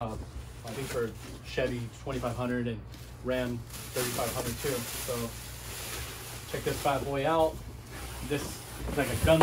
Uh, I think for Chevy 2500 and Ram 3500 too. So check this bad boy out. This is like a gun.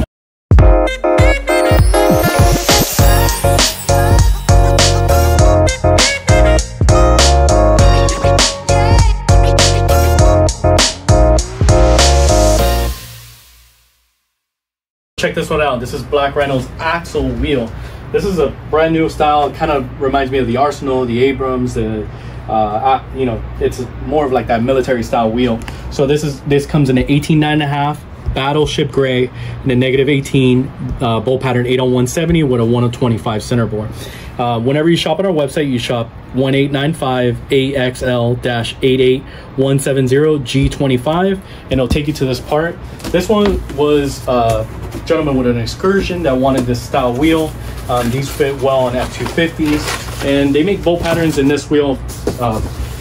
Check this one out. This is Black Rhino's axle wheel. This is a brand new style. It kind of reminds me of the Arsenal, the Abrams, the uh, you know, it's more of like that military style wheel. So this is this comes in an 18 nine and a half battleship gray and a negative 18 uh, bolt pattern 8 on 170 with a 1 on 25 center bore. Uh, whenever you shop on our website, you shop 1895 AXL-88170G25 and it'll take you to this part. This one was uh, a gentleman with an excursion that wanted this style wheel. Um, these fit well on F250s and they make bolt patterns in this wheel uh,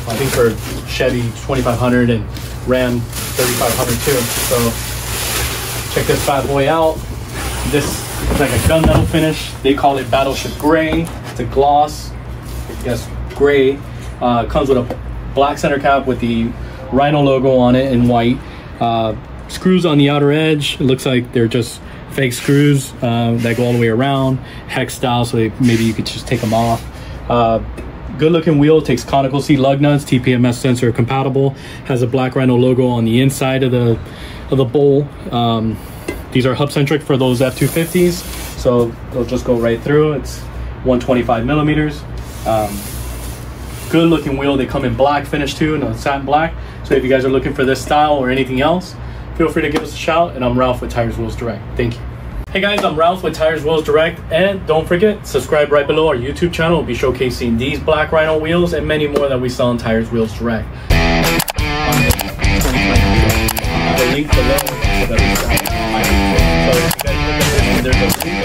I think for Chevy 2500 and Ram 3500 too. So check this bad boy out. This is like a gunmetal finish. They call it Battleship Gray. It's a gloss, yes, gray. Uh, comes with a black center cap with the Rhino logo on it in white. Uh, screws on the outer edge. It looks like they're just fake screws uh, that go all the way around, hex style, so they, maybe you could just take them off. Uh, good looking wheel, takes conical C lug nuts, TPMS sensor compatible, has a Black Rhino logo on the inside of the of the bowl. Um, these are hub centric for those F250s, so they'll just go right through. It's 125 millimeters. Um, good looking wheel. They come in black finish too, no satin black. So if you guys are looking for this style or anything else, feel free to give us a shout. And I'm Ralph with Tires Wheels Direct. Thank you. Hey guys, I'm Ralph with Tires Wheels Direct, and don't forget, subscribe right below our YouTube channel. We'll be showcasing these Black Rhino wheels and many more that we sell on Tires Wheels Direct. The link below so there's a